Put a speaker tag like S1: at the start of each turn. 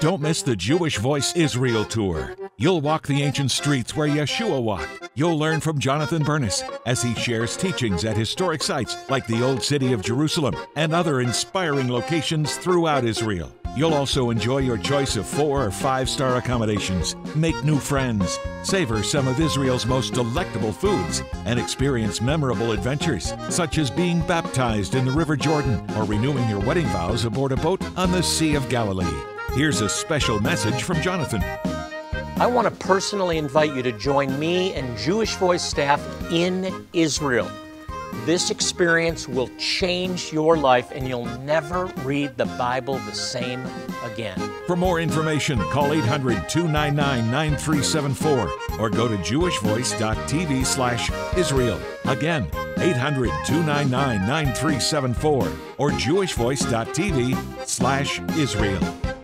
S1: Don't miss the Jewish Voice Israel tour. You'll walk the ancient streets where Yeshua walked. You'll learn from Jonathan Bernis as he shares teachings at historic sites like the Old City of Jerusalem and other inspiring locations throughout Israel. You'll also enjoy your choice of four or five star accommodations, make new friends, savor some of Israel's most delectable foods, and experience memorable adventures, such as being baptized in the River Jordan or renewing your wedding vows aboard a boat on the Sea of Galilee. Here's a special message from Jonathan.
S2: I want to personally invite you to join me and Jewish Voice staff in Israel. This experience will change your life and you'll never read the Bible the same again.
S1: For more information, call 800 299 9374 or go to jewishvoice.tv slash Israel. Again, 800 299 9374 or jewishvoice.tv slash Israel.